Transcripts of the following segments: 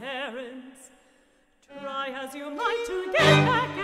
Parents, Try as you might to get back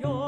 yo